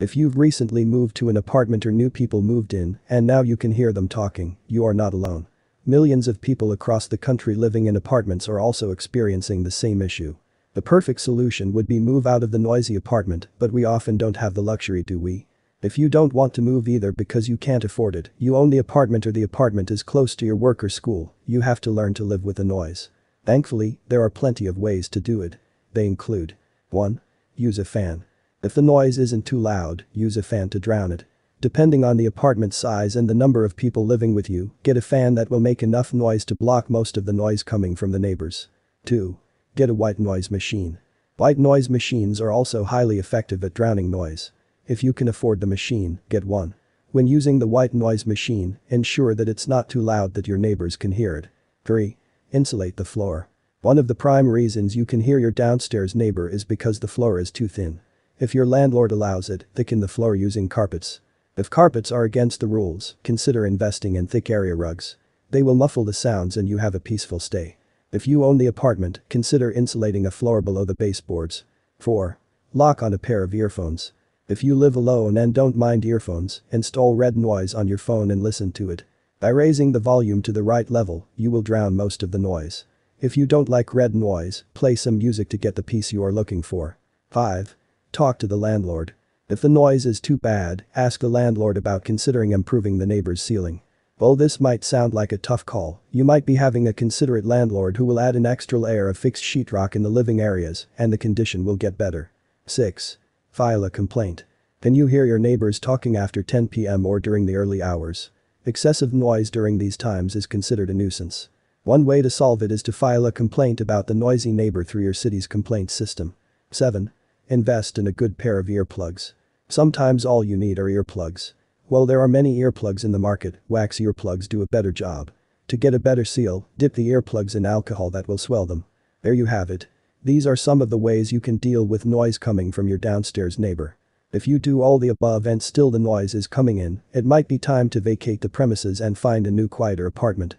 If you've recently moved to an apartment or new people moved in and now you can hear them talking, you are not alone. Millions of people across the country living in apartments are also experiencing the same issue. The perfect solution would be move out of the noisy apartment but we often don't have the luxury do we? If you don't want to move either because you can't afford it, you own the apartment or the apartment is close to your work or school, you have to learn to live with the noise. Thankfully, there are plenty of ways to do it. They include 1. Use a fan. If the noise isn't too loud, use a fan to drown it. Depending on the apartment size and the number of people living with you, get a fan that will make enough noise to block most of the noise coming from the neighbors. 2. Get a white noise machine. White noise machines are also highly effective at drowning noise. If you can afford the machine, get one. When using the white noise machine, ensure that it's not too loud that your neighbors can hear it. 3. Insulate the floor. One of the prime reasons you can hear your downstairs neighbor is because the floor is too thin. If your landlord allows it, thicken the floor using carpets. If carpets are against the rules, consider investing in thick area rugs. They will muffle the sounds and you have a peaceful stay. If you own the apartment, consider insulating a floor below the baseboards. 4. Lock on a pair of earphones. If you live alone and don't mind earphones, install red noise on your phone and listen to it. By raising the volume to the right level, you will drown most of the noise. If you don't like red noise, play some music to get the peace you are looking for. 5. Talk to the landlord. If the noise is too bad, ask the landlord about considering improving the neighbor's ceiling. While this might sound like a tough call, you might be having a considerate landlord who will add an extra layer of fixed sheetrock in the living areas and the condition will get better. 6. File a complaint. Can you hear your neighbors talking after 10 p.m. or during the early hours? Excessive noise during these times is considered a nuisance. One way to solve it is to file a complaint about the noisy neighbor through your city's complaint system. 7. Invest in a good pair of earplugs. Sometimes all you need are earplugs. While there are many earplugs in the market, wax earplugs do a better job. To get a better seal, dip the earplugs in alcohol that will swell them. There you have it. These are some of the ways you can deal with noise coming from your downstairs neighbor. If you do all the above and still the noise is coming in, it might be time to vacate the premises and find a new quieter apartment.